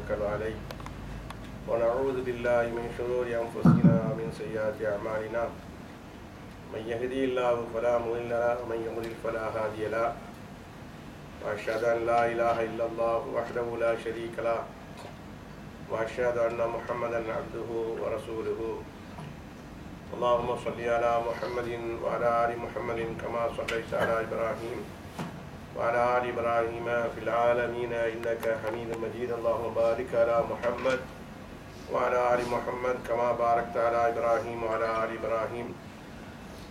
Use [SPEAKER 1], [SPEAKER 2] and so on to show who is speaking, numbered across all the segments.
[SPEAKER 1] ونتوكل عليه. ونعوذ بالله من شرور أنفسنا ومن سيئات أعمالنا. من يهدي الله فلا مضل له ومن يضلل فلا هادي له. وأشهد أن لا إله إلا الله وحده لا شريك له. وأشهد أن محمدا عبده ورسوله. اللهم صل على محمد وعلى آل محمد كما صليت على إبراهيم. وعلى آل إبراهيم في العالمين إنك حميد مجيد. اللهم بارك على محمد وعلى آل محمد كما باركت على إبراهيم وعلى آل إبراهيم.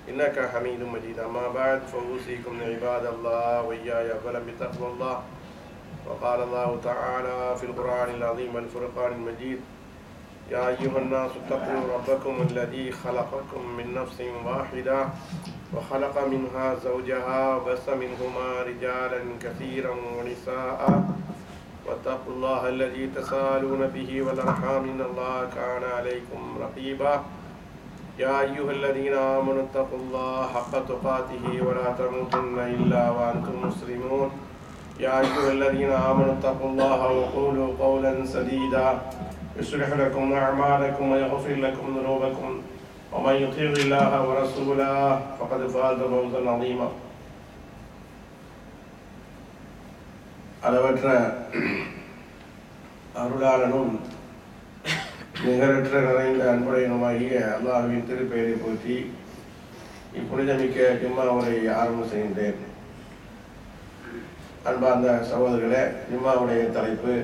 [SPEAKER 1] إنك حميد مجيد. أما بعد فأوصيكم عباد الله وإياي. أولا بتقوى الله. وقال الله تعالى في القرآن العظيم والفرقان المجيد يا أيها الناس اتقوا ربكم الذي خلقكم من نفس واحدة وخلق منها زوجها وبث منهما رجالا كثيرا ونساء. واتقوا الله الذي تسالون به والأرحام إن الله كان عليكم رقيبا. يا أيها الذين آمنوا اتقوا الله حق تقاته ولا تموتن إلا وأنتم مسلمون. يا أيها الذين آمنوا اتقوا الله وقولوا قولا سديدا. يصلح لكم أعمالكم ويغفر لكم ذنوبكم. ومن يطيع الله ورسوله فقد فاز فوزا عظيما அளவற்ற அருளாளனும் நிகரற்ற நிறைந்த அன்புடையனுமாகிய அல்லாஹுவின் திருப்பெயரை போற்றி இப்புனிதமிக்க ஜும்மா உரை ஆரம்பம் செய்கின்றேன் அன்பார்ந்த சகோதரர்களே ஜும்மாவுடைய தலைப்பு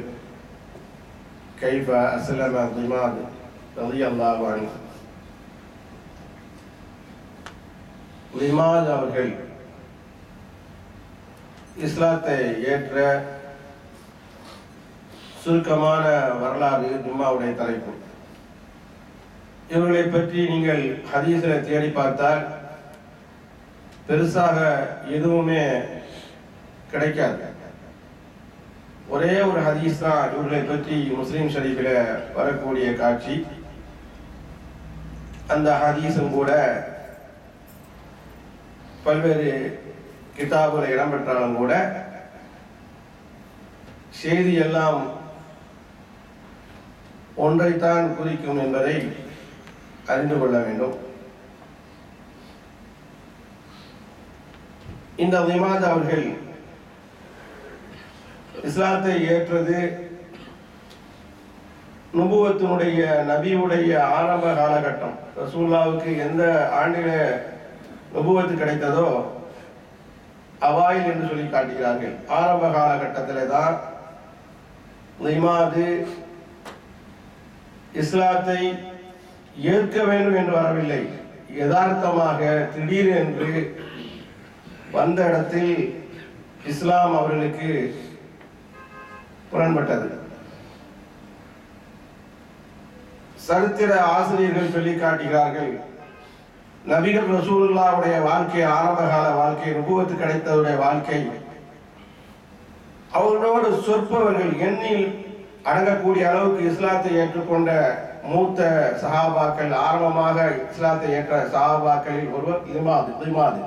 [SPEAKER 1] கைஃப அஸ்லம திமாத் ரதி அல்லாஹ் லிமாத் அவர்கள் இஸ்லாத்தை ஏற்ற சுருக்கமான வரலாறு ஜும்மாவுடைய தலைப்பு. இவர்களை பற்றி நீங்கள் ஹதீஸில் தேடி பார்த்தால் பெருசாக எதுவுமே கிடைக்காது. ஒரே ஒரு ஹதீஸ் தான் இவர்களை பற்றி முஸ்லீம் ஷரீஃபில் வரக்கூடிய காட்சி. அந்த ஹதீஸும் கூட பல்வேறு கிதாபுல இடம்பெற்றாலும் கூட செய்தி எல்லாம் ஒன்றைத்தான் குறிக்கும் என்பதை அறிந்து கொள்ள வேண்டும். இந்த விமாத் அவர்கள் இஸ்லாத்தை ஏற்றது நுபுவத்தினுடைய நபியுடைய ஆரம்ப காலகட்டம். ரசூல்லாவுக்கு எந்த ஆண்டில நுபுவத்து கிடைத்ததோ அவாயில் என்று சொல்லி காட்டுகிறார்கள். ஆரம்ப காலகட்டத்தில் தான் இமாது இஸ்லாத்தை ஏற்க வேண்டும் என்று வரவில்லை. யதார்த்தமாக திடீரென்று வந்த இடத்தில் இஸ்லாம் அவர்களுக்கு புறன்பட்டது சரித்திர ஆசிரியர்கள் சொல்லி காட்டுகிறார்கள். நபிகள் ரசூலுல்லாவுடைய வாழ்க்கை ஆரம்ப கால வாழ்க்கை நுபுவத்து கிடைத்தவருடைய வாழ்க்கை. அவர்களோடு சொற்பவர்கள் எண்ணில் அடங்கக்கூடிய அளவுக்கு இஸ்லாத்தை ஏற்றுக்கொண்ட மூத்த சஹாபாக்கள் ஆரம்பமாக இஸ்லாத்தை ஏற்ற சஹாபாக்களில் ஒருவர் இமாது இமாது.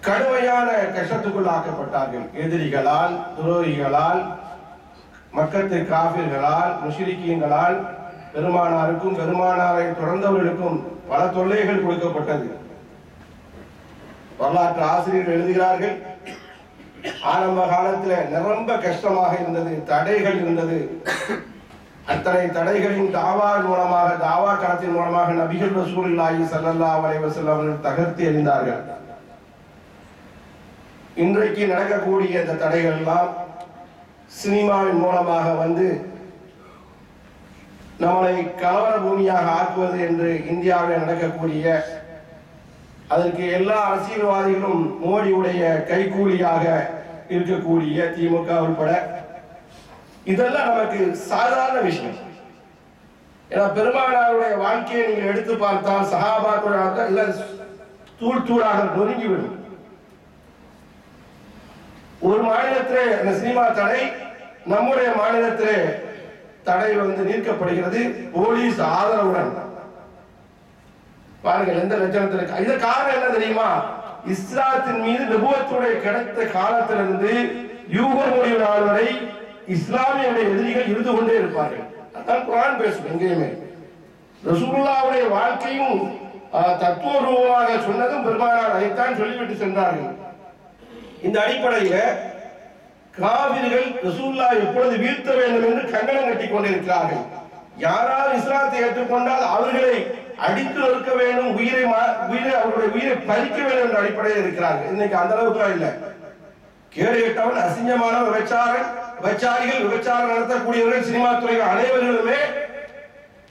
[SPEAKER 1] கடுமையான கஷ்டத்துக்குள் ஆக்கப்பட்டார்கள். எதிரிகளால் துரோகிகளால் மக்கத்து காபிர்களால் முஷிரிக்கீங்களால் பெருமானாருக்கும் பெருமானாரை தொடர்ந்தவர்களுக்கும் பல தொல்லைகள் கொடுக்கப்பட்டது. வரலாற்று ஆசிரியர்கள் எழுதுகிறார்கள் ஆரம்ப காலத்துல நிரம்ப கஷ்டமாக இருந்தது தடைகள் இருந்தது. அத்தனை தடைகளின் தாவா மூலமாக தாவா களத்தின் மூலமாக நபிகள் ரசூலுல்லாஹி சல்லல்லா அலைஹி அவர்கள் தகர்த்து எறிந்தார்கள். இன்றைக்கு நடக்கக்கூடிய இந்த தடைகள் எல்லாம் சினிமாவின் மூலமாக வந்து நம்மளை கலவர பூமியாக ஆக்குவது என்று இந்தியாவில் நடக்கக்கூடிய அதற்கு எல்லா அரசியல்வாதிகளும் மோடியுடைய கைகூலியாக இருக்கக்கூடிய திமுக உட்பட இதெல்லாம் நமக்கு சாதாரண விஷயம். ஏன்னா பெருமானாருடைய வாழ்க்கையை நீங்கள் எடுத்து பார்த்தால் சகாபாக்களுடைய இல்ல தூள் தூளாக நொறுங்கிவிடும். ஒரு மாநிலத்திலே அந்த சினிமா தடை நம்முடைய மாநிலத்திலே தடை வந்து நீக்கப்படுகிறது போலீஸ் ஆதரவுடன். பாருங்கள் எந்த லட்சணத்தில் இருக்கு? இது காரணம் என்ன தெரியுமா? இஸ்லாத்தின் மீது நிபுவத்துடைய கிடைத்த காலத்திலிருந்து யூக முடிவு நாள் வரை இஸ்லாமிய எதிரிகள் இருந்து கொண்டே இருப்பார்கள். அதான் குரான் பேசும் எங்கேயுமே. ரசூல்லாவுடைய வாழ்க்கையும் தத்துவ ரூபமாக சொன்னதும் பெருமானார் அதைத்தான் சொல்லிவிட்டு சென்றார்கள். இந்த அடிப்படையில காவிர்கள் ரசூல்லா எப்பொழுது வீழ்த்த வேண்டும் என்று கங்கணம் கட்டி கொண்டிருக்கிறார்கள். யாராவது இஸ்லாத்தை ஏற்றுக்கொண்டால் அவர்களை அடித்து நொறுக்க வேண்டும் உயிரை மா- உயிரை அவருடைய உயிரை பறிக்க வேண்டும் என்ற அடிப்படையில் இருக்கிறார்கள். இன்னைக்கு அந்த அளவுக்கு இல்லை. கேடு கேட்டவன் அசிங்கமான விபச்சாரன் விபச்சாரிகள் விபச்சாரம் நடத்தக்கூடியவர்கள் சினிமா துறையில் அனைவர்களுமே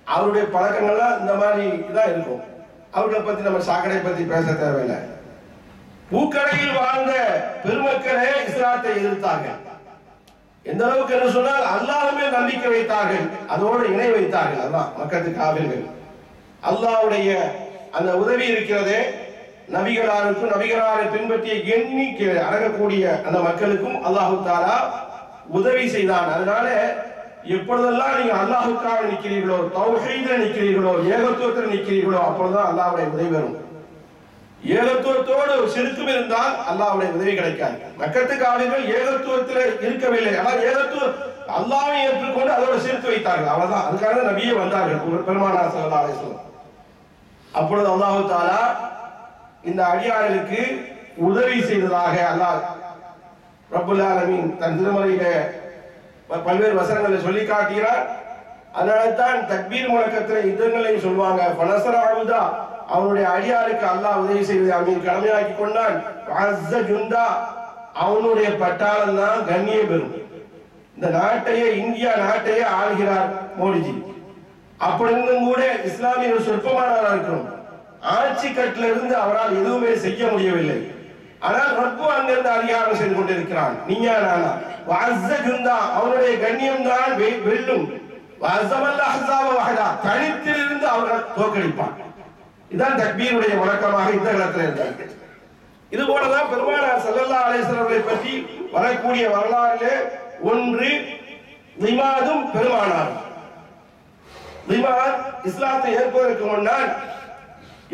[SPEAKER 1] அவருடைய பழக்கங்கள்லாம் இந்த மாதிரி தான் இருக்கும். அவர்களை பத்தி நம்ம சாக்கடை பத்தி பேச தேவையில்லை. பூக்கடையில் வாழ்ந்த பெருமக்களே இஸ்லாத்தை எதிர்த்தார்கள். எந்த அளவுக்கு என்று சொன்னால் அல்லாஹுமே நம்பிக்கை வைத்தார்கள். அதோடு இணை வைத்தார்கள். அதான் மக்களுக்கு காவிர்கள் அல்லாவுடைய அந்த உதவி இருக்கிறதே நபிகளாருக்கும் நபிகளாரை பின்பற்றிய எண்ணிக்கை அடங்கக்கூடிய அந்த மக்களுக்கும் அல்லாஹு தாரா உதவி செய்தான். அதனால எப்பொழுதெல்லாம் நீங்க அல்லாஹுக்காக நிற்கிறீர்களோ தௌஹீதில் நிற்கிறீர்களோ ஏகத்துவத்தில் நிற்கிறீர்களோ அப்பொழுதுதான் அல்லாவுடைய உதவி வரும். ஏகத்துவத்தோடு சிறுக்கும் இருந்தால் அல்லாஹ்வுடைய உதவி கிடைக்காது. மக்கத்து காவிர்கள் ஏகத்துவத்தில் இருக்கவில்லை. ஆனால் ஏகத்துவம் அல்லாவை ஏற்றுக்கொண்டு அதோட சேர்த்து வைத்தார்கள். அவ்வளவுதான். அதுக்காக தான் நபியே வந்தார்கள். பெருமானார் சல்லா அலிஸ்லாம் அப்பொழுது அல்லாஹு தாலா இந்த அடியார்களுக்கு உதவி செய்ததாக அல்லாஹ் ரபுல் ஆலமின் தன் திருமலையில பல்வேறு வசனங்களை சொல்லி காட்டுகிறார். அதனால தான் தக்பீர் முழக்கத்தில் யுத்தங்களையும் சொல்லுவாங்க பனசர அழுதா அவனுடைய அடியாருக்கு அல்லாஹ் உதவி செய்வதை அவன் கடமையாக்கி கொண்டான் அவனுடைய பட்டாளம் தான் கண்ணிய பெறும். இந்த நாட்டையே இந்தியா நாட்டையே ஆள்கிறார் மோடிஜி. அப்படி இருந்தும் கூட இஸ்லாமியர் சொற்பமானவராக இருக்கிறோம். ஆட்சி கட்டில இருந்து அவரால் எதுவுமே செய்ய முடியவில்லை. ஆனால் ரப்பு அங்கிருந்து அதிகாரம் செய்து கொண்டிருக்கிறான். நீயா நானா? வஅஸ்ஸ ஜுந்தா அவனுடைய கண்ணியம் தான் வெ- வெல்லும். வஅஸ்ஸமல்ல அஹ்ஸாப வஹதா தனித்திலிருந்து அவர்கள் தோற்கடிப்பான். இதான் தக்பீருடைய வழக்கமாக இந்த இடத்துல இருந்தாங்க இது போலதான் பெருமானார் செல்லல்லா அலேஸ்வரர்களை பற்றி வரக்கூடிய வரலாறு ஒன்று நிமாதும் பெருமானார் நிமாத் இஸ்லாத்தை ஏற்பதற்கு முன்னால்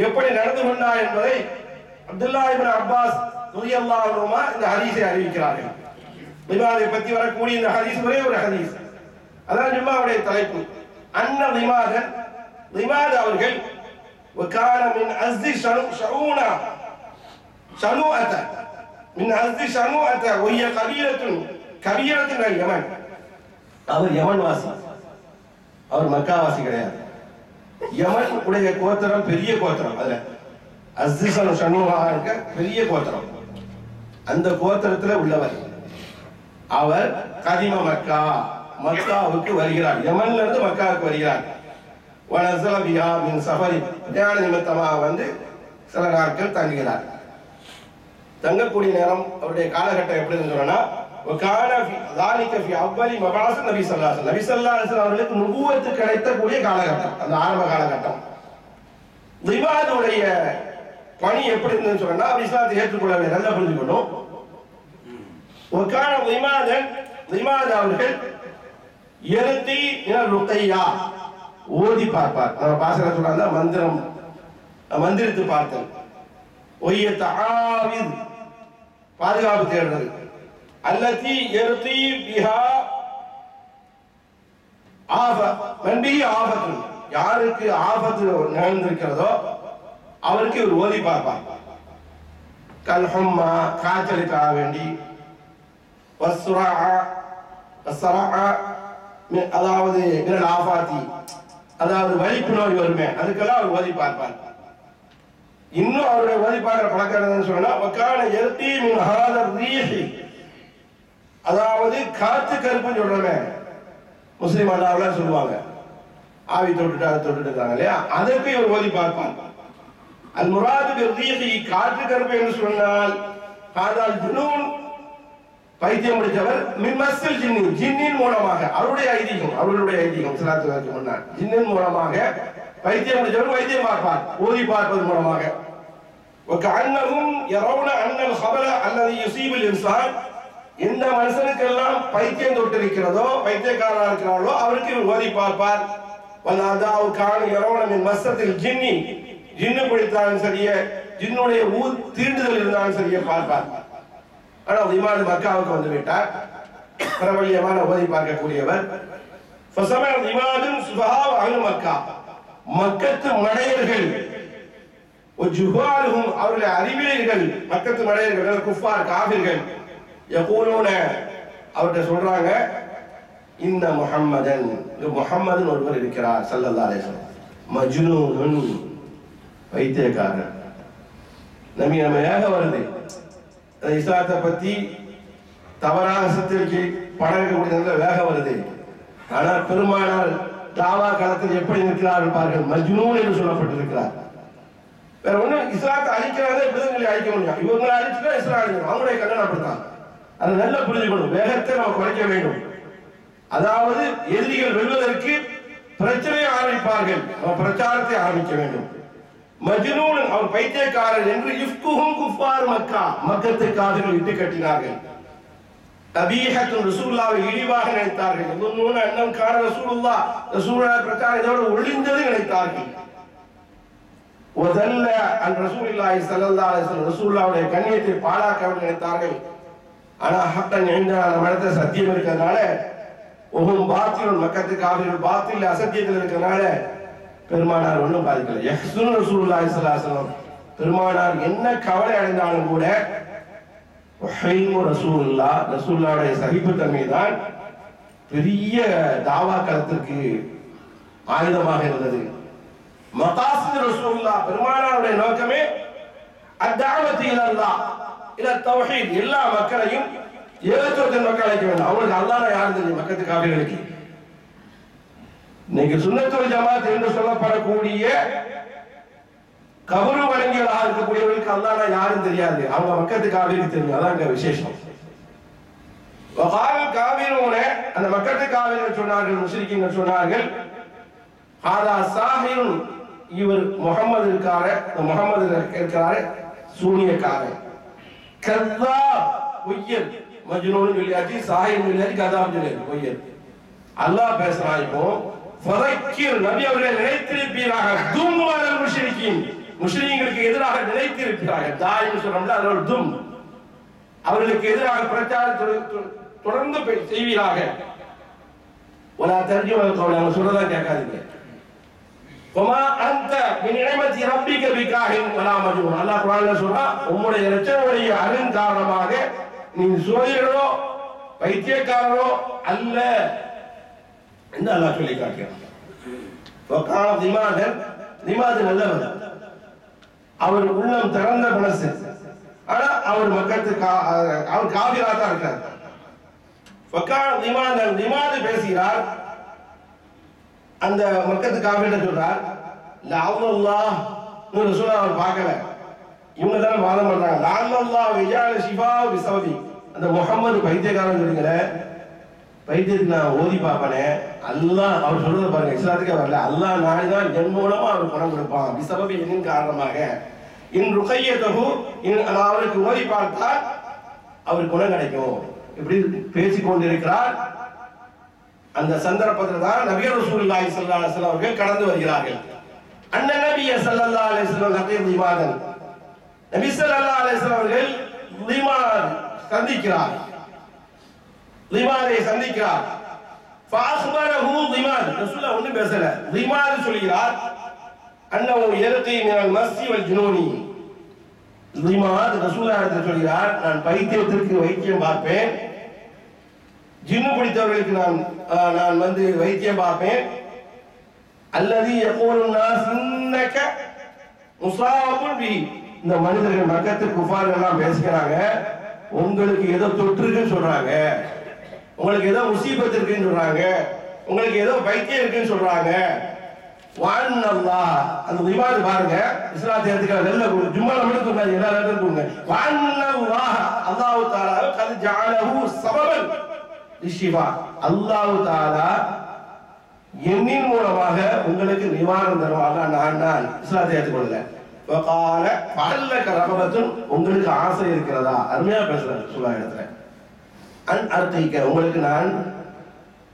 [SPEAKER 1] எப்படி நடந்து கொண்டார் என்பதை அப்துல்லா இபின் அப்பாஸ் ரலியல்லாஹு அன்ஹுமா இந்த ஹதீஸை அறிவிக்கிறார்கள். நிமாதை பற்றி வரக்கூடிய இந்த ஹதீஸ் ஒரே ஒரு ஹதீஸ். அதான் நிமாவுடைய தலைப்பு. அன்ன நிமாதன் நிமாத் அவர்கள் وكان من أزد شنو- شؤونا شنوءة من أزد شنوءة وهي قبيلة كبيرة من اليمن அவர் யமன் வாசி அவர் மக்காவாசி கிடையாது யமன் உடைய கோத்திரம் பெரிய கோத்திரம் அதுல அஸ்ஸிசன் ஷண்முகா இருக்க பெரிய கோத்திரம் அந்த கோத்திரத்துல உள்ளவர் அவர் கதிம மக்கா மக்காவுக்கு வருகிறார் யமன்ல இருந்து மக்காவுக்கு வருகிறார் வனசலவியா மின் சபரி தியான நிமித்தமாக வந்து சில நாட்கள் தங்குகிறார். தங்கக்கூடிய நேரம் அவருடைய காலகட்டம் எப்படி சொன்னா அவர்களுக்கு நுபுவத்து கிடைத்தக்கூடிய காலகட்டம் அந்த ஆரம்ப காலகட்டம். திவாதுடைய பணி எப்படி இருந்ததுன்னு சொன்னா ஏற்றுக்கொள்ள ஏற்றுக்கொள்ளவே நல்லா புரிஞ்சுக்கணும். ஒக்கான விமாதன் விமாத அவர்கள் எருத்தி ருத்தையா ஓதி பார்ப்பார். நம்ம பாசன சொல்றாங்க மந்திரம் மந்திரித்து பார்த்தல். ஒய்யத்த ஆவித் பாதுகாப்பு தேடுறது அல்லத்தி எருத்தி பிஹா ஆப மன்பி ஆபத்து. யாருக்கு ஆபத்து நிகழ்ந்திருக்கிறதோ அவருக்கு இவர் ஓதி பார்ப்பார். கல்ஹம்மா காய்ச்சலுக்காக வேண்டி. அதாவது மினல் அதாவது வலிப்பு நோய் வருமே அதுக்கெல்லாம் அவர் ஓதி பார்ப்பார். இன்னும் அவருடைய ஓதி பார்க்கிற பழக்கம் என்னன்னு சொன்னா வக்கான எர்த்தி மின் ஹாதர் ரீஹி. அதாவது காத்து கருப்புன்னு சொல்றமே முஸ்லீம் அல்லாவில் சொல்லுவாங்க. ஆவி தொட்டுட்டு அதை தொட்டுட்டு இருக்காங்க இல்லையா? அதற்கு இவர் ஓதி பார்ப்பார். அல் முராது காற்று கருப்பு என்று சொன்னால் ஆனால் ஜுனூன் பைத்தியம் முடித்தவர் மிம்மஸ்ஸில் ஜின்னி ஜின்னின் மூலமாக அவருடைய ஐதீகம் அவர்களுடைய ஐதீகம் சிலாத்துக்கு முன்னால் ஜின்னின் மூலமாக பைத்தியம் முடித்தவர் வைத்தியம் பார்ப்பார் ஓதி பார்ப்பது மூலமாக وكأنهم يرون أن الخبر الذي يصيب الإنسان எந்த மனுஷனுக்கெல்லாம் பைத்தியம் தொட்டிருக்கிறதோ பைத்தியக்காரா இருக்கிறார்களோ அவருக்கு இவர் ஓதி பார்ப்பார் வல்லாதாவுக்கான இரவணமின் மசத்தில் ஜின்னி ஜின்னு பிடித்தாலும் சரியே ஜின்னுடைய ஊர் தீண்டுதல் இருந்தாலும் சரியே பார்ப்பார் ஆனால் இமாது மக்காவுக்கு வந்து விட்டார். பிரபல்யமான ஓதி பார்க்கக்கூடியவர். ஃபசம இமாதும் சுபஹா மக்கா. மக்கத்து மடையர்கள். ஜுஹாலுஹும் அவருடைய அறிவியல்கள். மக்கத்து மடையர்கள் குஃபார் காவிர்கள் யகூலூன அவர்கிட்ட சொல்றாங்க இந்த முகம்மதன் முகம்மதன் ஒருவர் இருக்கிறார் சல்லல்லா அலேசன் மஜ்னூன் வைத்தியக்காரன் நம்பி நம்ம ஏக வருது. இஸ்லாத்தை பத்தி தவறாக சித்தரிக்கை படம் வேகம் வருது. ஆனால் பெருமானார் தாவா காலத்தில் எப்படி நிற்கிறார்கள் பார்க்க மஜ்னூன் என்று சொல்லப்பட்டிருக்கிறார். வேற ஒண்ணும் இஸ்லாத்தை அழிக்கிறாங்க விதங்களை அழிக்க முடியும். இவங்களை அழிச்சுட்டா இஸ்லாம் அழிக்கணும் அவங்களுடைய கண்ணன் அப்படித்தான். அதை நல்லா புரிஞ்சுக்கணும். வேகத்தை நம்ம குறைக்க வேண்டும். அதாவது எதிரிகள் வெல்வதற்கு பிரச்சனையை ஆரம்பிப்பார்கள். நம்ம பிரச்சாரத்தை ஆரம்பிக்க வேண்டும். மஜ்னூன் அவர் பைத்தியக்காரன் என்று இஃப்குஹும் குஃபார் மக்கா மக்கத்து காதுகள் இட்டு கட்டினார்கள். அபீஹத்தும் ரசூல்லாவை இழிவாக நினைத்தார்கள். எதுவும் அண்ணன் கார ரசூலுல்லா ரசூலா பிரச்சாரம் இதோடு ஒளிந்தது நினைத்தார்கள். முதல்ல அன் ரசூலில்லாஹி ஸல்லல்லாஹு அலைஹி வஸல்லம் ரசூலுல்லாவுடைய கண்ணியத்தை பாழாக்க நினைத்தார்கள். ஆனா ஹத்தன் என்ற நம்ம இடத்துல சத்தியம் இருக்கிறதுனால ஒவ்வொரு பாத்திலும் மக்கத்துக்கு ஆவிகள் பாத்தில் அசத்தியத்தில் இருக்கிறதுனால பெருமானார் ஒன்றும் பாதிக்கல யஹ்சுன் ரசூலுல்லாஹி ஸல்லல்லாஹு பெருமானார் என்ன கவலை அடைந்தாலும் கூட ஹைமு ரசூலுல்லா ரசூலுல்லாவுடைய சகிப்புத்தன்மை தான் பெரிய தாவா களத்திற்கு ஆயுதமாக இருந்தது. மகாசித் ரசூல்லா பெருமானாருடைய நோக்கமே அத்தாவத்து இலல்லா இல்ல தௌஹீத் எல்லா மக்களையும் ஏகத்துவத்தின் மக்கள் அழைக்க வேண்டும். அவங்களுக்கு அல்லாஹ் யார் தெரியும்? மக்கத்து காவிர்களுக்கு இன்னைக்கு சுண்ணத்துல் ஜமாத் என்று சொல்லப்படக்கூடிய கபரு வழங்கியவர்களாக இருக்கக்கூடியவர்களுக்கு அல்லாஹ் யாரும் தெரியாது. அவங்க மக்கத்து காவிரி தெரியும். அதான் அங்க விசேஷம். வகால் காவிரூன அந்த மக்கத்து காவிர்கள் சொன்னார்கள் முஸ்லிக்கிங்கள் சொன்னார்கள் ஆதா சாஹிரும் இவர் முகமது இருக்காரு முகமது இருக்கிறாரு சூனியக்காரன் கதா பொய்யல் மஜ்னூன் சொல்லியாச்சு சாஹிர் சொல்லியாச்சு கதாம் சொல்லியாச்சு அல்லாஹ் பேசுறான் இப்போ. முஷிக்கீர் நபி அவர்கள் நினைத்திருப்பீராக தும் அலல் முஸ்லிம்களுக்கு எதிராக நிலைத்திருக்கிறார்கள் தாயம் சொல்றோம்ல அதோட தும். அவர்களுக்கு எதிராக பிரச்சாரம் தொடர்ந்து செய்வீராக. ஒரு தெரிஞ்சவங்க அவங்க சொல்றதா கேட்காதீங்க. ஒமா அந்த நினைமத்தி ரப்பிக்க விக்காகின் வலாமஜூன் அல்லாஹ் குரான்ல சொல்றா உம்முடைய இரட்சகனுடைய அருண் காரணமாக நீ சோதிடரோ வைத்தியக்காரரோ அல்ல. என்ன அல்லாஹ் சொல்லி காட்டுகிறான். நிமாதன் நிமாது நல்லவர். அவர் உள்ளம் திறந்த மனசு. ஆனா அவர் மக்களுக்கு அவர் காவிரா தான் இருக்கார். வக்கால் நிமாதன் நிமாது பேசுகிறார். அந்த மக்கத்து காவியிட சொல்றார்? இந்த அவ்வளோ ரசூலா அவர் பார்க்கல. இவங்க தானே வாதம் பண்றாங்க. நான் அல்லா சிவா விசவதி அந்த முகமது பைத்தியக்காரன் சொல்லுங்களேன். வைத்தியத்தை நான் ஓதி பார்ப்பனே அல்லாஹ் அவர் சொல்றத பாருங்க இஸ்லாத்துக்கே வரல. அல்லா நாடிதான் என் மூலமா அவர் பணம் கொடுப்பான். விசபம் என்னின் காரணமாக. இன் ருகையதகு இன் நான் அவருக்கு ஓதி பார்த்தால் அவருக்கு குணம் கிடைக்கும். இப்படி பேசிக் கொண்டிருக்கிறார். அந்த சந்தர்ப்பத்தில் தான் நபியர் ரசூலுல்லாஹி ஸல்லல்லாஹு அலைஹி வஸல்லம் அவர்கள் கடந்து வருகிறார்கள். அண்ணன் நபிய ஸல்லல்லாஹு அலைஹி வஸல்லம் நபிய லிமாதன் நபி ஸல்லல்லாஹு அலைஹி வஸல்லம் அவர்கள் லிமான் சந்திக்கிறார். லிமானை சந்திக்கிறார் فاخبره லிமான் ரசூலுல்லாஹ் ஒண்ணும் பேசல லிமான் சொல்கிறார் அன்னஹு யர்கி மினல் மஸ்ஸி வல் ஜுனூனி லிமான் ரசூலுல்லாஹ் இடத்தில் சொல்கிறார் நான் பைத்தியத்திற்கு வைத்தியம் பார்ப்பேன் ஜின்னு பிடித்தவர்களுக்கு நான் ஆஹ், நான் வந்து வைத்தியம் பார்ப்பேன் அல்லது எப்போதும் நான் சின்னக்க முசாபுல் பி இந்த மனிதர்கள் மக்கத்து குஃபார்கள் எல்லாம் பேசுகிறாங்க உங்களுக்கு ஏதோ தொற்று இருக்குன்னு சொல்றாங்க உங்களுக்கு ஏதோ முசீபத் இருக்குன்னு சொல்றாங்க. உங்களுக்கு ஏதோ பைத்தியம் இருக்குன்னு சொல்றாங்க. வான் அந்த விவாதம் பாருங்க. இஸ்லாத்தை எடுத்துக்கிற கொடுங்க. ஜும்மால மட்டும் சொன்னாங்க எல்லா நேரத்தையும் கொடுங்க. வான் அல்லாஹ் அல்லாஹ் தாலா கது ஜஅலஹு சபபன் லிஷிஃபா. அல்லாஹ் தாலா என்னின் மூலமாக உங்களுக்கு நிவாரணம் தருவாங்க நான் நான். இஸ்லாத்தை ஏற்றுக்கொள்ளல. வகால பல்லக்க ரகபத்தும் உங்களுக்கு ஆசை இருக்கிறதா? அருமையா பேசுறேன் சொல்லா இடத்துல. அர்த்திக்க உங்களுக்கு நான்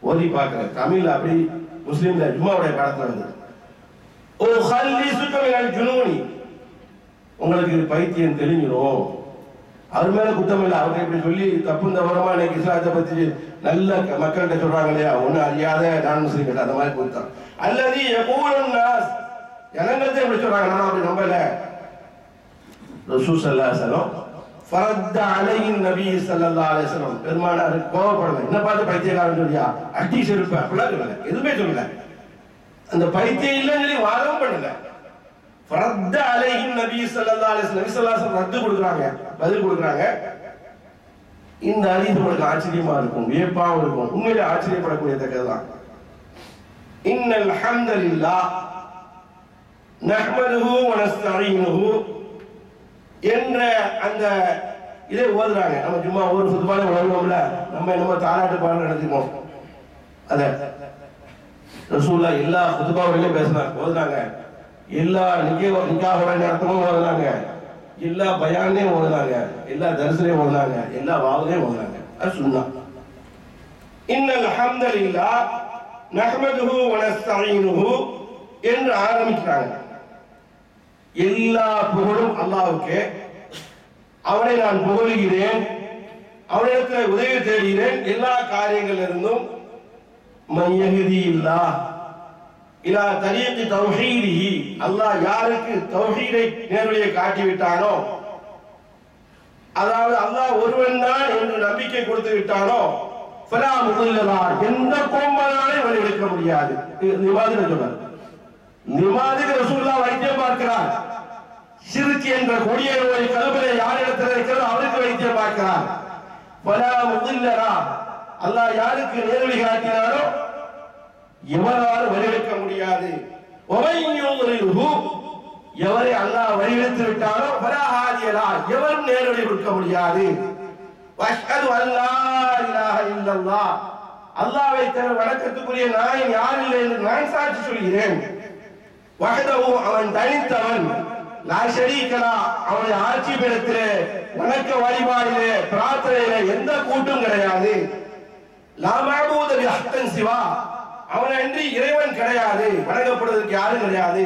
[SPEAKER 1] ஓதி பார்க்கிறேன். தமிழ் அப்படி முஸ்லீம்ல ஜும்மாவுடைய படத்துல வந்து ஓ ஹல்லி சுக்கமினல் ஜுனூனி. உங்களுக்கு பைத்தியம் தெளிஞ்சிரும். அவர் மேல குத்தம் இல்லை. அவங்க இப்படி சொல்லி தப்பு தவறமா இன்னைக்கு இஸ்லாத்தை பத்தி நல்ல மக்கள்கிட்ட சொல்றாங்க இல்லையா? ஒண்ணு அறியாத நான் முஸ்லீம் கிட்ட அந்த மாதிரி குத்தம் அல்லது எப்பவும் ஜனங்கள்ட்ட இப்படி சொல்றாங்க. நான் அப்படி நம்பல. ரசூல் ஸல்லல்லாஹு அலைஹி அலையின் ஃபரத்த அலைஹி நபி ஸல்லல்லாஹு அலைஹி வஸல்லம் பெருமானார் கோவப்படல என்ன பார்த்து பைத்தியக்காரன் சொல்லியா அடி செருப்பு அப்படிலாம் சொல்லல எதுவுமே சொல்லல. அந்த பைத்தியம் இல்லைன்னு சொல்லி வாதம் பண்ணல. ஃபரத்த அலையின் நபி ஸல்லல்லாஹு அலைஹி வஸல்லம் நபி ஸல்லல்லாஹு ரத்து கொடுக்குறாங்க. பதில் கொடுக்குறாங்க. இந்த அறிவு உங்களுக்கு ஆச்சரியமா இருக்கும். வியப்பாவும் இருக்கும். உண்மையிலே ஆச்சரியப்படக்கூடியதக்கது தான் இன்னல் ஹம்தலில்லாஹ் நஹ்மதுஹு வ நஸ்தஈனுஹு என்ற அந்த இதே ஓதுறாங்க. நம்ம சும்மா ஒரு சுத்தமான ஓதுவோம்ல நம்ம என்னமோ தாலாட்டு பாடல் நடத்திப்போம். அத ரசூல்லா எல்லா குத்துபாவிலையும் பேசுனாங்க ஓதுனாங்க எல்லா நிக்க நிக்காக நடத்தமும் ஓதுனாங்க எல்லா பயானையும் ஓதுனாங்க எல்லா தரிசனையும் ஓதுனாங்க எல்லா வாவதையும் ஓதுனாங்க அது சுண்ணா. இன்னல் ஹம்தலில்லா நஹ்மதுஹு வ நஸ்தஈனுஹு என்று ஆரம்பிக்கிறாங்க. எல்லா புகழும் அல்லாவுக்கு. அவனை நான் புகழுகிறேன். அவனிடத்தில் உதவி தேடுகிறேன். எல்லா காரியங்களிலிருந்தும் மையகுதி இல்லா இலா தரியத்து தௌஹீதிஹி. அல்லாஹ் யாருக்கு தௌஹீதை நேர்வழியை காட்டி விட்டானோ அதாவது அல்லாஹ் ஒருவன் தான் என்று நம்பிக்கை கொடுத்து விட்டானோ ஃபலா முதில்லலா எந்த கோம்பனாலும் இவன் எடுக்க முடியாது. இது நிவாதிர நிமாதிக ரசூல்லா வைத்தியம் பார்க்கிறார். சிறுக்கு என்ற கொடிய நோய் கல்விலை யாரிடத்தில் இருக்கிறதோ அவருக்கு வைத்தியம் பார்க்கிறார். பலா முதில்லரா. அல்லாஹ் யாருக்கு நேர்வழி காட்டினாரோ எவராலும் வழிவெடுக்க முடியாது. எவரை அல்லாஹ் வழிவெடுத்து விட்டாரோ பலாஹாதியலா எவரும் நேர்வழி கொடுக்க முடியாது. வஷ்கது அல்லா இலாஹ இல்லல்லாஹ். அல்லாஹ்வை தவிர வணக்கத்துக்குரிய நான் யார் இல்லை என்று நான் சாட்சி சொல்கிறேன். வஹதஹு அவன் தனித்தவன். லா ஷரீகலா. அவனுடைய ஆட்சி பீடத்திலே வணக்க வழிபாடிலே பிரார்த்தனையிலே எந்த கூட்டும் கிடையாது. லா மஅபூத சிவா. அவன் அன்றி இறைவன் கிடையாது. வணங்கப்படுவதற்கு யாரும் கிடையாது.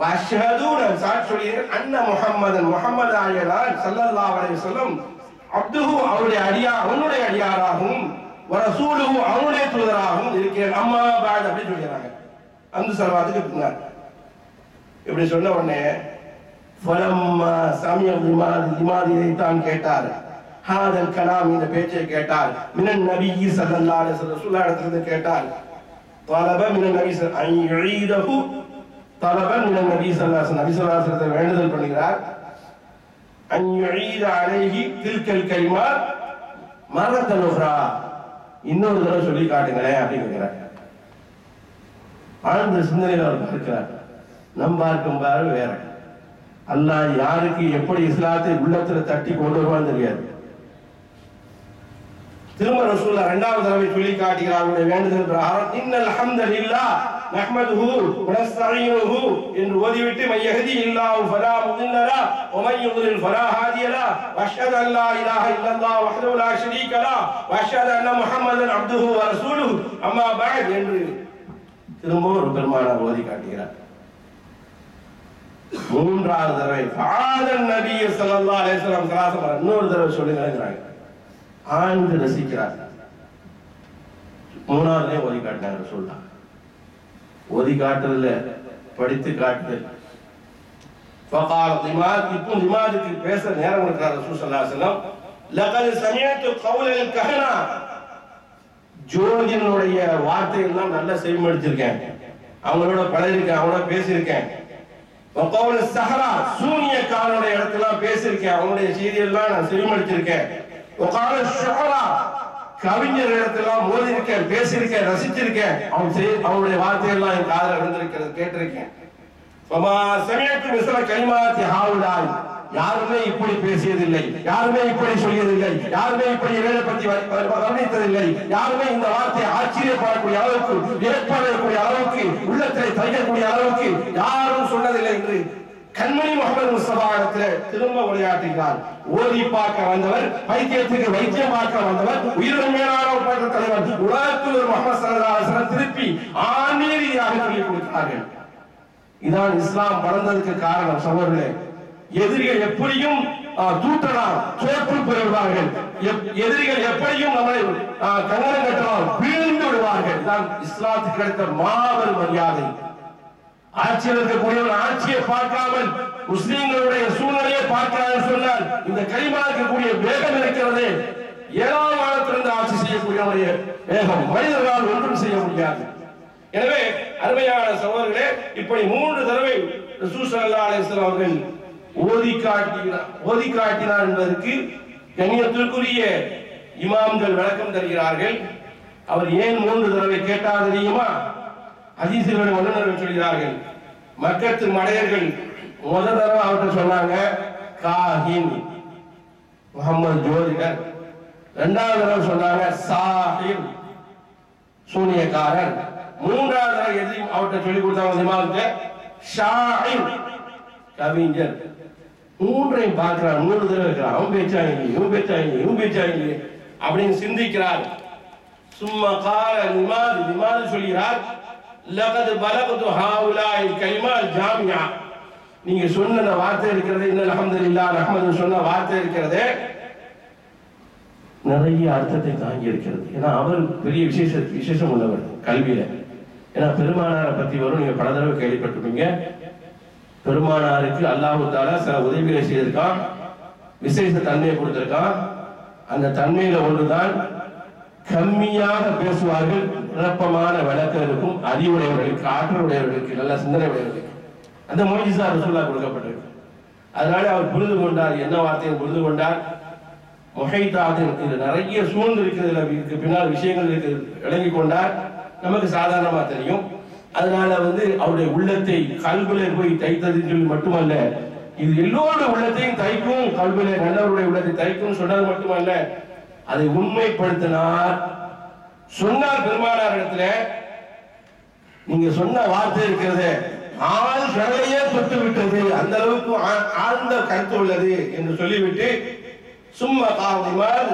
[SPEAKER 1] வஅஷ்ஹது நான் அண்ண முகம்மதன் அன்ன முஹம்மதன் முஹம்மது ஆயலான் ஸல்லல்லாஹு அலைஹி வஸல்லம். அப்துஹு அவருடைய அடியா அவனுடைய அடியாராகவும் வரசூலுஹு அவனுடைய தூதராகவும் இருக்கிறேன் அம்மா பாத் அப்படி சொல்லிடுறாங்க அந்த சலவாத்துக்கு பின்னாடி இப்படி சொன்ன உடனே இதைத்தான் கேட்டார். ஹாதல் கலாம் இந்த பேச்சை கேட்டார். மினன் நபி சல்லல்லாஹு ரசூல்லா இடத்துல தலப மினன் நபி அன் யுஈதஹு மினன் நபி சல்லல்லாஹு நபி சல்லல்லாஹு வேண்டுதல் பண்ணுகிறார். அன் யுஈத அலைஹி தில்கல் கலிமா இன்னொரு தடவை சொல்லி காட்டுங்களேன் அப்படிங்கிறார் ஆழ்ந்த சிந்தனையில் அவர் இருக்கிறார். நம் பார்க்கும் பார்வை வேற. அல்லாஹ் யாருக்கு எப்படி இஸ்லாத்தை உள்ளத்துல தட்டி கொண்டு வருவான்னு தெரியாது. திரும்ப ரசூல்லா இரண்டாவது தடவை சொல்லி காட்டுகிறார் வேண்டுதல் பிரகாரம் இன்னல் ஹம்தல் இல்லா நஹ்மதுஹு வனஸ்தஈனுஹு என்று ஓதிவிட்டு மையஹதி இல்லாஹு ஃபலா முதில்லலா ومن يضلل فلا வஷத் له واشهد ان لا اله வஷத் الله وحده لا شريك அம்மா واشهد ان محمدا என்று திரும்ப ஒரு பெருமானார் ஓதி காட்டுகிறார் மூன்றாவது தடவை ஃபாதர் நபி சல்லா அலேஸ்லாம் சலாசம் இன்னொரு தடவை சொல்லி சொல்லுங்கிறாங்க ஆழ்ந்து ரசிக்கிறார். மூணாவதுலேயும் ஒதி காட்டினாங்க சொல்லலாம் ஒதி காட்டுறதுல படித்து காட்டுதல் இப்போ நிமாதுக்கு பேச நேரம் இருக்கிறார் ரசூல் சல்லாசலம் லகல் சமயத்து கவுலில் கஹனா. ஜோதியனுடைய வார்த்தை எல்லாம் நல்லா செவிமடிச்சிருக்கேன் அவங்களோட பழகிருக்கேன் அவங்களோட பேசியிருக்கேன். சஹரா சூனியக்காரனுடைய இடத்துல பேசியிருக்கேன். அவனுடைய செய்தியெல்லாம் நான் செவிமடிச்சிருக்கேன் வக்கால சஹரா கவிஞர் இடத்துல மோதிருக்கேன் பேசியிருக்கேன் ரசிச்சிருக்கேன். அவன் செய் அவனுடைய வார்த்தையெல்லாம் என் காதல விழுந்திருக்கிறது கேட்டிருக்கேன். சமயத்து மிஸ்ர கைமாத்தி ஹாவுடாய் யாருமே இப்படி பேசியதில்லை. யாருமே இப்படி சொல்லியதில்லை. யாருமே இப்படி இறைவனை பற்றி வர்ணித்ததில்லை. யாருமே இந்த வார்த்தையை ஆச்சரியப்படக்கூடிய அளவுக்கு வியப்படக்கூடிய அளவுக்கு உள்ளத்தை தைக்கக்கூடிய அளவுக்கு யாரும் சொன்னதில்லை என்று கண்மணி முகமது முஸ்தபா இடத்துல திரும்ப உரையாற்றுகிறார். ஓதி பார்க்க வந்தவர் வைத்தியத்துக்கு வைத்தியம் பார்க்க வந்தவர் உயிரின் மேலான தலைவர் உலகத்தில் முகமது சல்லா திருப்பி ஆன்மீக ரீதியாக சொல்லிக் கொடுத்தார்கள். இதான் இஸ்லாம் வளர்ந்ததுக்கு காரணம் சகோதரர்களே. எதிரிகள் எப்படியும் ஆ, தூற்றலாம் தோற்று பெறுவார்கள். எப்- எதிரிகள் எப்படியும் நம்மை ஆ, கங்கணம் கட்டலாம் வீழ்ந்து விடுவார்கள். தான் இஸ்லாத்துக்கு கிடைத்த மாபெரும் மரியாதை. ஆட்சியில் இருக்கக்கூடியவன் ஆட்சியை பார்க்காமல் முஸ்லிம்களுடைய சூழ்நிலையை பார்க்கிறார் சொன்னால் இந்த கைமா இருக்கக்கூடிய வேகம் இருக்கிறது. ஏழாம் காலத்திலிருந்து ஆட்சி செய்யக்கூடியவனுடைய வேகம். மனிதர்களால் ஒன்றும் செய்ய முடியாது. எனவே அருமையான சகோதரர்களே இப்படி மூன்று தடவை ரசூல் அவர்கள் ஓதி காட்டினார் ஓதி காட்டினார் என்பதற்கு கண்ணியத்திற்குரிய இமாம்கள் விளக்கம் தருகிறார்கள். அவர் ஏன் மூன்று தடவை கேட்டார் தெரியுமா? ஹதீசுகளுடைய வல்லுநர்கள் சொல்கிறார்கள் மக்கத்து மடையர்கள் முதல் தடவை அவர்கிட்ட சொன்னாங்க காஹின் முகமது ஜோதிடர். இரண்டாவது தடவை சொன்னாங்க சாஹிர் சூனியக்காரன் மூன்றாவது தடவை எதையும் அவர்கிட்ட சொல்லி கொடுத்தாங்க இமாமுக்கு ஷாஹிர் கவிஞர். மூன்றையும் பார்க்கிறான் மூணு தடவை இருக்கிறான் அவன் பேச்சாங்க இவன் பேச்சாங்க இவன் பேச்சாங்க அப்படின்னு சிந்திக்கிறார். சும்மா கால நிமாது நிமாது சொல்கிறார். லகது பலகது ஹாவுலாய் கலிமால் ஜாமியா. நீங்க சொன்ன வார்த்தை இருக்கிறது இன்னும் அல்ஹம்துலில்லாஹ் அஹமது சொன்ன வார்த்தை இருக்கிறது. நிறைய அர்த்தத்தை தாங்கி இருக்கிறது. ஏன்னா அவர் பெரிய விசேஷ விசேஷம் உள்ளவர் கல்வியில. ஏன்னா பெருமானாரை பத்தி வரும். நீங்க பல தடவை கேள்விப்பட்டிருப்பீங்க. பெருமானாருக்கு அல்லாஹு தாலா சில உதவிகளை செய்திருக்கான். விசேஷ தன்மையை கொடுத்திருக்கான். அந்த தன்மையில ஒன்றுதான் கம்மியாக பேசுவார்கள் விளப்பமான விளக்கம் இருக்கும் அறிவுடையவர்களுக்கு ஆற்றல் உடையவர்களுக்கு நல்ல சிந்தனை உடையவர்களுக்கு அந்த மொழிசா ரசூல்லா கொடுக்கப்பட்டிருக்கு. அதனால அவர் புரிந்து கொண்டார் என்ன வார்த்தையை புரிந்து கொண்டார். முகைதாதின் இது நிறைய சூழ்ந்து இருக்கிறதுல பின்னால் விஷயங்கள் இருக்கு விளங்கி கொண்டார். நமக்கு சாதாரணமா தெரியும். அதனால வந்து அவருடைய உள்ளத்தை கல்விலே போய் தைத்ததுன்னு சொல்லி மட்டுமல்ல இது எல்லோருடைய உள்ளத்தையும் தைக்கும் கல்விலே நல்லவருடைய உள்ளத்தை தைக்கும் சொன்னது மட்டுமல்ல அதை உண்மைப்படுத்தினார். சொன்னார் பெருமானார் இடத்துல நீங்க சொன்ன வார்த்தை இருக்கிறது ஆள் கடலையே தொட்டு விட்டது அந்த அளவுக்கு ஆ- ஆழ்ந்த கருத்து உள்ளது என்று சொல்லிவிட்டு சும்மா காவலிமார்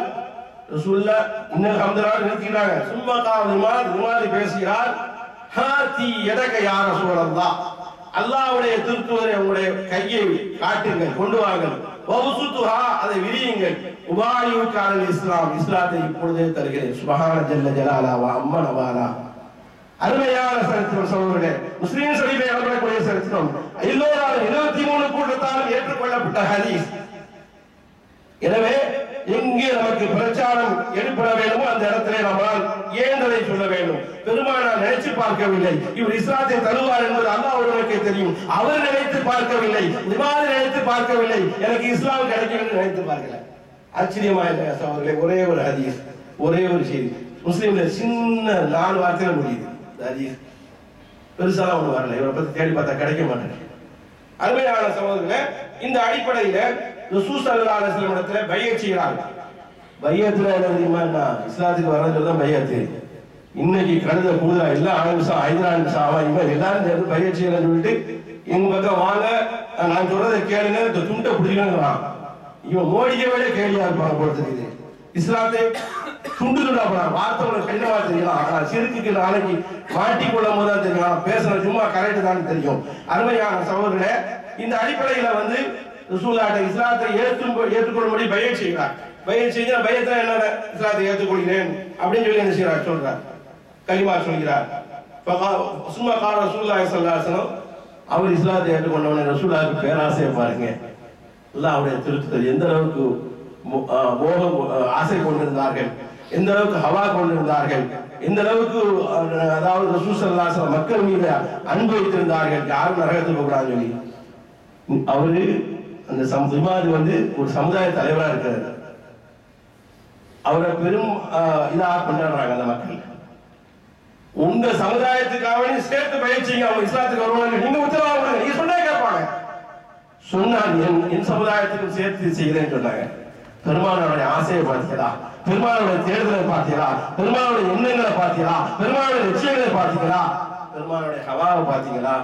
[SPEAKER 1] ரசூல்லா இன்னும் ஹம்தலால் சும்மா காவலிமார் விமாரி பேசுகிறார். ஹாத்தி எதகையான யார சூழல்லா அல்லாவுடைய திருத்துவரை உங்களுடைய கையை காட்டுங்கள் கொண்டு வாங்கள் வவுசுத்துஹா அதை விரியுங்கள். உபாயுக்கான இஸ்லாம் இஸ்லாத்தை இப்பொழுதே தருகிறேன். சுபகான ஜல்ல ஜலாலாவா அம்மனவாலா அருமையான சரித்திரம் சகோதரர்களே முஸ்லீம் சரிவை அமரக்கூடிய சரித்திரம் எல்லோராலும் இருபத்தி மூணு கூட்டத்தாலும் ஏற்றுக்கொள்ளப்பட்ட ஹதீஸ். எனவே எங்கே நமக்கு பிரச்சாரம் எடுப்பட வேண்டுமோ அந்த இடத்திலே நம்மால் ஏந்ததை சொல்ல வேண்டும். பெருமான பார்க்கவில்லை. இவர் இஸ்லாத்தை தருவார் என்பது அல்லாஹ்வுடைய தெரியும். அவர் நினைத்து பார்க்கவில்லை. நிமாது நினைத்து பார்க்கவில்லை. எனக்கு இஸ்லாம் கிடைக்கும் என்று நினைத்து பார்க்கல. ஆச்சரியமா இல்லை அவர்களே ஒரே ஒரு ஹதீஸ் ஒரே ஒரு செய்தி. முஸ்லீம்ல சின்ன நாலு வார்த்தையில முடியுது. ஹதீஸ். பெருசா ஒன்று வரல. இவரை பத்தி தேடி பார்த்தா கிடைக்க மாட்டேன் அருமையான சகோதரர்களே இந்த அடிப்படையில ரசூல் ஸல்லல்லாஹு அலைஹி இடத்துல பையத் செய்கிறாங்க பையத்துல என்ன தெரியுமா என்ன? இஸ்லாத்துக்கு வரது தான் பையத்து. இன்னைக்கு கழுத கூடுதா எல்லாம் ஆரம்பிச்சா நிமிஷம் சாவா இவன் எல்லாரும் சேர்ந்து பயிற்சி சொல்லிட்டு எங்க பக்கம் வாங்க. நான் சொல்றதை கேளுங்க இந்த துண்டை பிடிக்கணுங்கிறான். இவன் மோடியை விட கேள்வியா இருப்பான் போல தெரியுது. இஸ்லாத்தை துண்டு துண்டா போறான் வார்த்தை உனக்கு கடினமா தெரியலாம் ஆனா சிறுத்துக்கு நாளைக்கு மாட்டிக்கொள்ளும் போது தான் தெரியும். பேசுற சும்மா கரெக்ட் தான் தெரியும். அருமையான சகோதரர்களே இந்த அடிப்படையில வந்து ரசூலாட்ட இஸ்லாத்தை ஏற்று ஏற்றுக்கொள்ளும்படி பயிற்சி செய்கிறார். பையன் செய்ய பயத்துல என்ன இஸ்லாத்தை ஏற்றுக்கொள்கிறேன் அப்படின்னு சொல்லி என்ன செய்கிறார்? சொல்றாரு. கலிமா சொல்கிறார். சும்மா கால ரசூலுல்லாஹி ஸல்லல்லாஹு அவர் இஸ்லாத்தை ஏற்றுக்கொண்டவனே ரசூலாவுக்கு பேராசையை பாருங்க. எல்லாம் அவருடைய திருத்துதல் எந்த அளவுக்கு மோகம் ஆசை கொண்டிருந்தார்கள் எந்த அளவுக்கு ஹவா கொண்டிருந்தார்கள் எந்த அளவுக்கு அதாவது ரசூல் மக்கள் மீது அன்பு வைத்திருந்தார்கள் யாரும் நரகத்துக்கு போகக்கூடாதுன்னு சொல்லி. அவரு அந்த சம் வந்து ஒரு சமுதாய தலைவரா இருக்காரு. அவரை பெரும் இதாக இதா கொண்டாடுறாங்க அந்த மக்கள். உங்க சமுதாயத்துக்காக சேர்த்து பயிற்சிங்க அவங்க இஸ்லாத்துக்கு வருவாங்க. நீங்க உத்தரவாதம் நீங்க சொன்னா கேட்பாங்க. சொன்னார் என் என் சமுதாயத்துக்கும் சேர்த்து செய்கிறேன்னு சொன்னாங்க. பெருமானுடைய ஆசையை பார்த்தீங்களா பெருமானோட தேர்தலை பார்த்தீங்களா பெருமானோட எண்ணங்களை பார்த்தீங்களா பெருமானோட லட்சியங்களை பார்த்தீங்களா பெருமானோட ஹவாவை பார்த்தீங்களா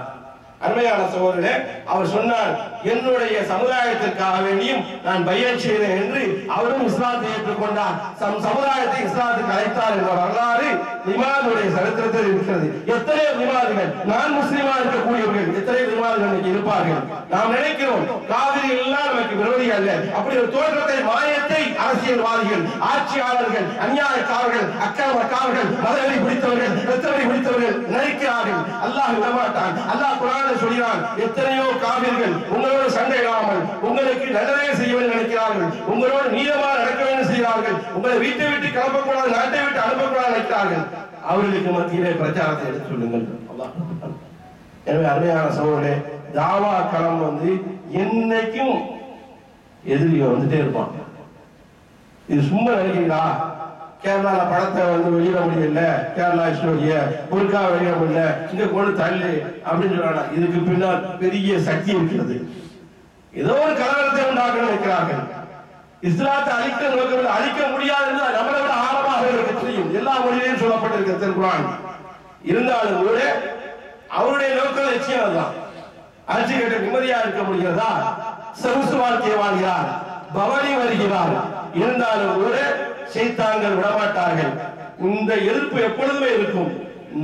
[SPEAKER 1] அருமையான சகோதரே அவர் சொன்னார் என்னுடைய சமுதாயத்திற்காக வேண்டியும் நான் பையன் செய்தேன் என்று அவரும் இஸ்லாத்தை ஏற்றுக்கொண்டார். தம் சமுதாயத்தை இஸ்லாத்துக்கு அழைத்தார் என்ற வரலாறு லிமாதுடைய சரித்திரத்தில் இருக்கிறது. எத்தனை விமானங்கள் நான் முஸ்லிமா இருக்கக்கூடியவர்கள் எத்தனை விமானங்கள் இன்னைக்கு இருப்பார்கள். நாம் நினைக்கிறோம் காவிரி எல்லாம் நமக்கு விரோதி அல்ல. அப்படி ஒரு தோற்றத்தை மாயத்தை அரசியல்வாதிகள் ஆட்சியாளர்கள் அநியாயக்காரர்கள் அக்கிரமக்காரர்கள் மதவெறி பிடித்தவர்கள் ரத்தவெறி பிடித்தவர்கள் நினைக்கிறார்கள். அல்லாஹ் விடமாட்டான். அல்லாஹ் குரான சொல்கிறான் எத்தனையோ காவிர்கள் சண்டை இல்லாமல் உங்களுக்கு நல்லதே செய்ய வேண்டும் நினைக்கிறார்கள். நீளமாக நடக்க வேண்டும் செய்கிறார்கள். உங்களை வீட்டை விட்டு கிளம்பக்கூடாது நாட்டை விட்டு அனுப்பக்கூடாது நினைக்கிறார்கள். அவர்களுக்கு மத்தியிலே பிரச்சாரத்தை எடுத்து சொல்லுங்கள். எனவே அருமையான சோழர்களே தாவா களம் வந்து என்னைக்கும் எதிரிக வந்துட்டே இருப்பான் இது சும்மா நினைக்கிறீங்களா? கேரளால படத்தை வந்து வெளியிட முடியல. கேரளா ஸ்டோரிய புருக்கா வெளியிட முடியல. இங்க கொண்டு தள்ளு அப்படின்னு சொல்றாங்க. இதுக்கு பின்னால் பெரிய சக்தி இருக்கிறது. ஏதோ ஒரு கலவரத்தை உண்டாக்க நினைக்கிறார்கள். இஸ்லாத்தை அழிக்க நோக்கங்கள் அழிக்க முடியாது நம்மளை விட ஆழமாக இருக்க. தெரியும். எல்லா மொழியிலையும் சொல்லப்பட்டிருக்க திருக்குறான் இருந்தாலும் கூட அவருடைய நோக்கம் நிச்சயம் அதுதான். அழிச்சு கேட்ட நிம்மதியா இருக்க முடிகிறதா? சொகுசு வாழ்க்கையை வாழ்கிறார். பவனி வருகிறார். இருந்தாலும் கூட சைத்தான்கள் விடமாட்டார்கள். இந்த எதிர்ப்பு எப்பொழுதுமே இருக்கும்.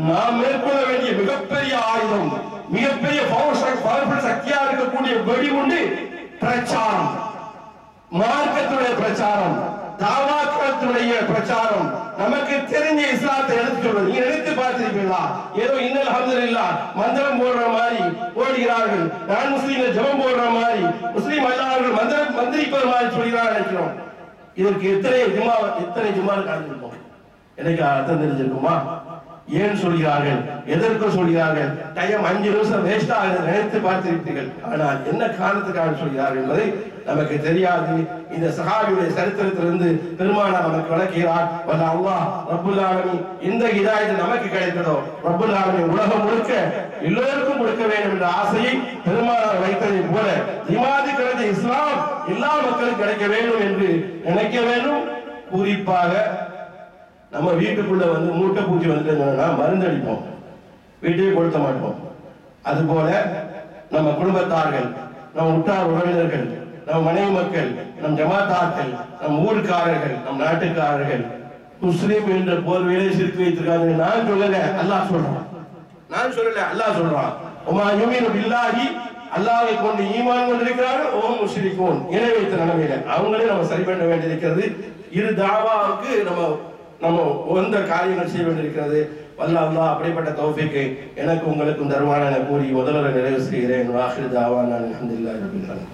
[SPEAKER 1] நாம் மேற்கொள்ள வேண்டிய மிகப்பெரிய ஆயுதம் மிகப்பெரிய பவர்ஃபுல் சக்தியா இருக்கக்கூடிய வெடிகுண்டு பிரச்சாரம். மார்க்கத்துடைய பிரச்சாரம் தாவாக்களத்துடைய பிரச்சாரம். நமக்கு தெரிஞ்ச இஸ்லாத்தை எடுத்து சொல்வது. நீங்க நினைத்து பார்த்திருப்பீங்களா ஏதோ இன்னல் இல்லா மந்திரம் போடுற மாதிரி ஓடுகிறார்கள். நான் முஸ்லீம்கள் ஜெபம் போடுற மாதிரி முஸ்லீம் அல்லாதவர்கள் மந்திரம் மந்திரிப்பது மாதிரி சொல்கிறார்கள் நினைக்கிறோம். இதற்கு எத்தனை ஜும்மா எத்தனை ஜும்மா கலந்துருக்கோம் எனக்கு அர்த்தம் தெரிஞ்சிருக்குமா? ஏன் சொல்கிறார்கள்? எதற்கு சொல்கிறார்கள்? டைம் அஞ்சு நிமிஷம் வேஸ்ட் ஆகுது. நினைத்து பார்த்திருப்பீர்கள் ஆனால் என்ன காரணத்துக்காக சொல்கிறார்கள் என்பதை நமக்கு தெரியாது. இந்த சஹாபியுடைய சரித்திரத்திலிருந்து பெருமானார் நமக்கு விளக்குகிறார். வல்ல அல்லாஹ் ரப்புல் இந்த எந்த இது நமக்கு கிடைத்ததோ? ரப்புல் ஆலமி உலகம் முழுக்க எல்லோருக்கும் கொடுக்க வேண்டும் என்ற ஆசையை பெருமானார் வைத்ததை போல இமாதி கிடைத்த இஸ்லாம் எல்லா மக்களும் கிடைக்க வேண்டும் என்று நினைக்க வேண்டும். குறிப்பாக நம்ம வீட்டுக்குள்ள வந்து மூட்டை பூச்சி வந்துட்டா மருந்து அடிப்போம். வீட்டையே கொளுத்த மாட்டோம். அதுபோல நம்ம குடும்பத்தார்கள் நம் உற்றார் உறவினர்கள் நம் மனைவி மக்கள் நம் ஜமாத்தார்கள் நம் ஊருக்காரர்கள் நம் நாட்டுக்காரர்கள் முஸ்லீம் என்ற போர்வையிலே சிரித்து வைத்திருக்காங்க நான் சொல்லல அல்லாஹ் சொல்றான். நான் சொல்லல அல்லாஹ் சொல்றான். உமா யுமீனு பில்லாஹி அல்லாவை கொண்டு ஈமான் கொண்டிருக்கிறார்கள் ஓம் முஸ்லிக்கோன் இணை வைத்த நிலைமையில அவங்களே நம்ம சரி பண்ண வேண்டியிருக்கிறது. இரு தாவாவுக்கு நம்ம நம்ம உகந்த காரியங்கள் செய்ய வேண்டியிருக்கிறது வல்ல அல்லாஹ் அப்படிப்பட்ட தௌஃபிக்கு எனக்கு உங்களுக்கும் தருவான என கூறி முதல்வரை நிறைவு செய்கிறேன் வாஹிர் தாவான் நான் அல்ஹம்துலில்லாஹி ரபில் ஆலமீன்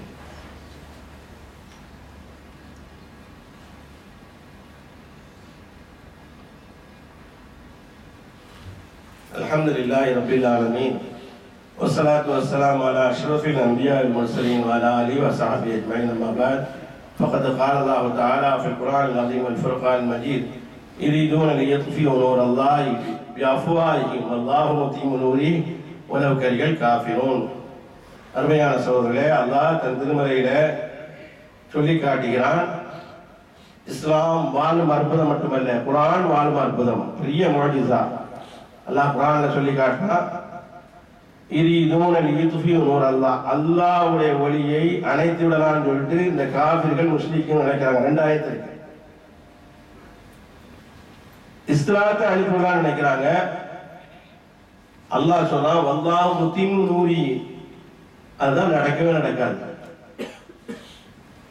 [SPEAKER 1] الحمد لله رب العالمين والصلاة والسلام على أشرف الأنبياء والمرسلين وعلى آله وصحبه أجمعين أما بعد فقد قال الله تعالى في القرآن العظيم والفرقان المجيد يريدون ليطفئوا نور الله بأفواههم والله متيم نوره ولو كره الكافرون அருமையான சகோதரர்களே அல்லாஹ் தன் திருமலையில சொல்லி காட்டுகிறான் இஸ்லாம் வாழும் அற்புதம் மட்டுமல்ல குரான் வாழும் அற்புதம் பெரிய முழஜிசா அல்லாஹ் குரான்ல சொல்லி காட்டினா இது இதூனல் யூத்துஃபியூ நூர் அல்லாஹ் அல்லாஹ்வுடைய ஒளியை அணைத்து விடலாம்னு சொல்லிட்டு இந்த காபிர்கள் முஸ்லிக்கும் நினைக்கிறாங்க ரெண்டாயிரத்து இருக்கு இஸ்லாத்தை அனுப்பிவிடலாம்னு நினைக்கிறாங்க. அல்லாஹ் சொன்னா வல்லாஹ் முத்திம் நூரி. அதுதான் நடக்கவே நடக்காது.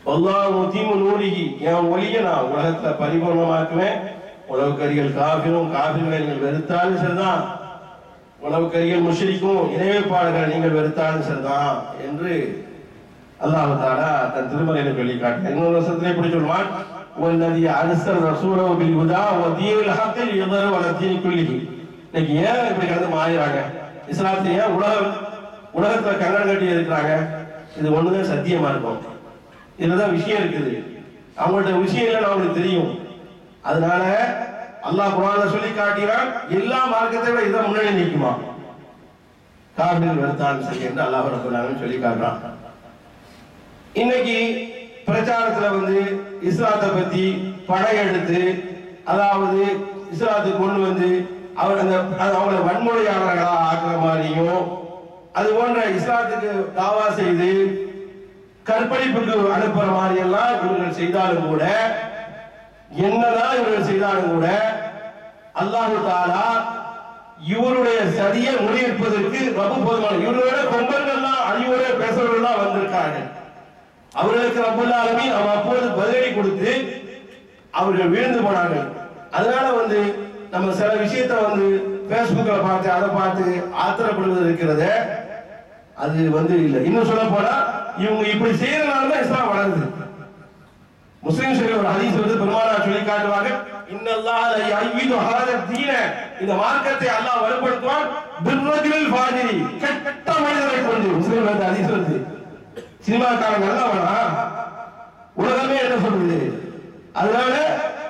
[SPEAKER 1] வல்லாஹ் முத்திம் நூரிகி என் ஒளிய நான் உலகத்துல பரிபூர்ணமாக்குவேன். உலகக்கரிகள் காபிரும் காபிர்களை நீங்கள் வெறுத்தாலும் சரிதான். உலகக்கரிகள் முஷரிக்கும் இணையப்பாளர்கள் நீங்கள் வெறுத்தாலும் சரிதான் என்று அல்லாஹ் தாலா தன் திருமலையில சொல்லி காட்டு இன்னொரு வருஷத்துல எப்படி சொல்லுவான் والذي ارسل رسوله بالهدى ودين الحق ليظهره على الدين كله இன்னைக்கு ஏன் இப்படி கடந்து மாறிறாங்க இஸ்லாத்தை ஏன் உலக உலகத்துல கங்கணம் கட்டி இருக்கிறாங்க இது ஒண்ணுதான் சத்தியமா இருக்கும் இதுலதான் விஷயம் இருக்குது அவங்கள்ட்ட விஷயம் இல்லைன்னு அவங்களுக்கு தெரியும் அதனால அல்லாஹ் குரான சொல்லி காட்டினான் எல்லா மார்க்கத்தை விட இதை முன்னாடி நிற்குமா காபில் வெறுத்தான் சரி என்று அல்லாஹ் ரபுல்லாலும் சொல்லி காட்டுறான் இன்னைக்கு பிரச்சாரத்துல வந்து இஸ்லாத்தை பத்தி படையெடுத்து அதாவது இஸ்லாத்தை கொண்டு வந்து அவர் அந்த அது அவங்களை வன்முறையாளர்களா ஆக்குற மாதிரியும் அது போன்ற இஸ்லாத்துக்கு தாவா செய்து கற்பழிப்புக்கு அனுப்புற மாதிரி எல்லாம் இவர்கள் செய்தாலும் கூட என்னதான் இவர்கள் செய்தாலும் கூட அல்லாஹு தாலா இவருடைய சதியை முறியடிப்பதற்கு ரொம்ப போதுமான இவரோட கொம்பர்கள்லாம் அறிவோட பேசுறவர்கள்லாம் வந்திருக்காங்க. அவர்களுக்கு ரப்புல் ஆலமீன் அவன் அப்போது பதிலடி கொடுத்து அவர்கள் விழுந்து போனார்கள். அதனால வந்து நம்ம சில விஷயத்தை வந்து Facebookல பார்த்து அதை பார்த்து ஆத்திரப்படுவது இருக்கிறது. அது வந்து இல்லை. இன்னும் சொல்ல போனா இவங்க இப்படி செய்யறதுனால தான் இஸ்லாம் வளருது. முஸ்லிம் சொல்லி ஒரு ஹதீஸ் வந்து பெருமானா சொல்லி காட்டுவாங்க யஹ்விது ஹாத தீன. இந்த மார்க்கத்தை அல்லாஹ் வலுப்படுத்துவான் பிர்ரஜில் ஃபாஜிரி. கெட்ட மனிதரை கொண்டு முஸ்லிம் வந்து ஹதீஸ் வருது சினிமாக்காரங்க நல்லவனா உலகமே என்ன சொல்றது அதனால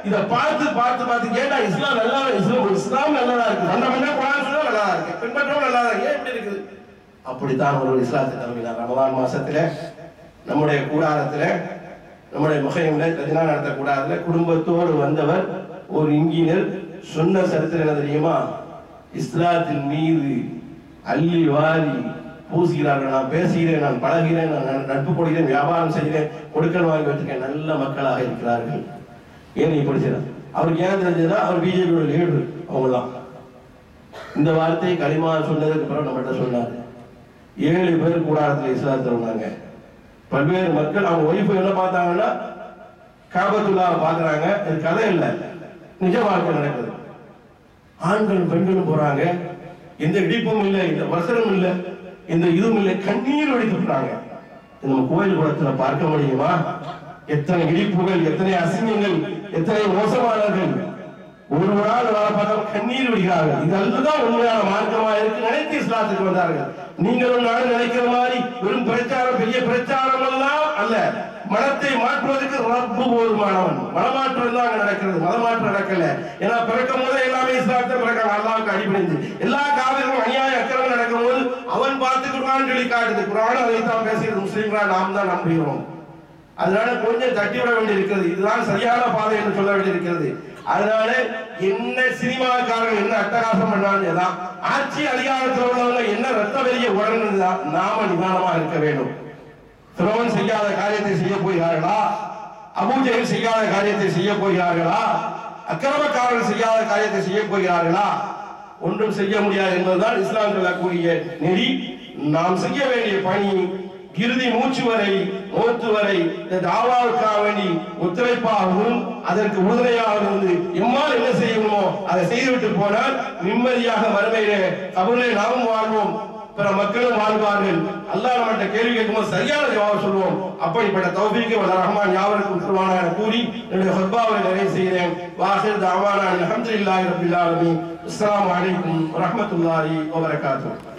[SPEAKER 1] இத பார்த்து பார்த்து பார்த்து கேட்டா இஸ்லாம் நல்லா இஸ்லாம் இஸ்லாம் நல்லதா இருக்கு அந்த மாதிரி குரான் சொல்ல நல்லா இருக்கு பின்பற்றவும் நல்லா இருக்கு ஏன் இப்படி இருக்குது? அப்படித்தான் ஒரு இஸ்லாத்தை தருவினார் ரமதான் மாசத்துல நம்முடைய கூடாரத்துல நம்முடைய முகையில ரஜினா நடத்த கூடாதுல குடும்பத்தோடு வந்தவர் ஒரு இங்கினர் சொன்ன சரித்திரம் என்ன தெரியுமா? இஸ்லாத்தின் மீது அள்ளி வாரி பூசுகிறார்கள். நான் பேசுகிறேன் நான் பழகிறேன் நான் நட்பு கொடுக்கிறேன் வியாபாரம் செய்கிறேன் கொடுக்கல் வாங்கி வச்சிருக்கேன். நல்ல மக்களாக இருக்கிறார்கள். ஏன் இப்படி செய்யறார் அவருக்கு ஏன் தெரிஞ்சதுன்னா அவர் பிஜேபியோட லீடர் அவங்களாம் இந்த வார்த்தையை களிமா சொன்னதுக்கு பிறகு நம்மகிட்ட சொன்னார். ஏழு பேர் கூடாரத்தில் இஸ்லாத்தை வந்தாங்க பல்வேறு மக்கள் அவங்க ஒய்ஃப் என்ன பார்த்தாங்கன்னா காபத்துல்லாவை பார்க்குறாங்க. இது கதை இல்லை. நிஜ வாழ்க்கை நடக்குது. ஆண்களும் பெண்களும் போறாங்க. எந்த இடிப்பும் இல்லை இந்த வசனம் இல்லை. எந்த இதுவும் இல்லை. கண்ணீர் வடித்துட்டாங்க நம்ம கோயில் குளத்துல பார்க்க முடியுமா? எத்தனை இடிப்புகள் எத்தனை அசிங்கங்கள் எத்தனை மோசமானவர்கள். ஒரு நாள் வேலை கண்ணீர் விடுகிறார்கள் இதெல்லாம் உண்மையான மார்க்கமா இருக்கு. நினைத்து இஸ்லாத்துக்கு வந்தார்கள். நீங்களும் நானும் நினைக்கிற மாதிரி வெறும் பிரச்சாரம் பெரிய பிரச்சாரம் எல்லாம் அல்ல. மனத்தை மாற்றுவதற்கு ரப்பு போதுமானவன். மனமாற்றம் தான் அங்க நடக்கிறது. மதமாற்றம் நடக்கல. ஏன்னா பிறக்கும் போது எல்லாமே இஸ்லாத்தை பிறக்காங்க அல்லாவுக்கு அடிபணிந்து. எல்லா காவலர்களும் அநியாய அக்கிரம நடக்கும் போது அவன் பார்த்துக்கிடுவான்னு சொல்லி காட்டுது குரான் அதை தான் பேசுகிறது முஸ்லீம்களா நாம் தான் நம்புகிறோம். அதனால கொஞ்சம் தட்டி விட வேண்டி இருக்கிறது இதுதான் சரியான பாதை என்று சொல்ல வேண்டியிருக்கிறது. அதனால என்ன சினிமாக்காரர்கள் என்ன அட்டகாசம் பண்ணாங்கதான் ஆட்சி அதிகாரத்தில் உள்ளவங்க என்ன ரத்த வெளிய உடனதுதான் நாம நிதானமா இருக்க வேண்டும். சிரவன் செய்யாத காரியத்தை செய்ய போகிறார்களா? அபூஜைகள் செய்யாத காரியத்தை செய்ய போகிறார்களா? அக்கிரமக்காரர்கள் செய்யாத காரியத்தை செய்ய போகிறார்களா? ஒன்றும் செய்ய முடியாது என்பதுதான் இஸ்லாம் சொல்லக்கூடிய நெறி. நாம் செய்ய வேண்டிய பணி இறுதி மூச்சு வரை மூத்து வரை இந்த தாவாவுக்காக வேண்டி ஒத்துழைப்பாகவும் அதற்கு உறுதுணையாக இருந்து எம்மால் என்ன செய்யணுமோ அதை செய்துவிட்டு போனால் நிம்மதியாக மறுமையிலே கபூரிலே நாமும் வாழ்வோம் பிற மக்களும் வாழ்வார்கள். அல்லாஹ் நம்மகிட்ட கேள்வி கேட்கும்போது சரியான ஜவாப் சொல்லுவோம் அப்படிப்பட்ட தௌபிக்கு வல்ல ரஹ்மான் யாவருக்கும் உருவான என கூறி என்னுடைய ஹொத்பாவை நிறைவு செய்கிறேன். வாசல் தாவானா அல்ஹம்துலில்லாஹி ரப்பில் ஆலமீன். அஸ்ஸலாமு அலைக்கும் வரஹ்மத்துல்லாஹி வபரகாத்துஹு.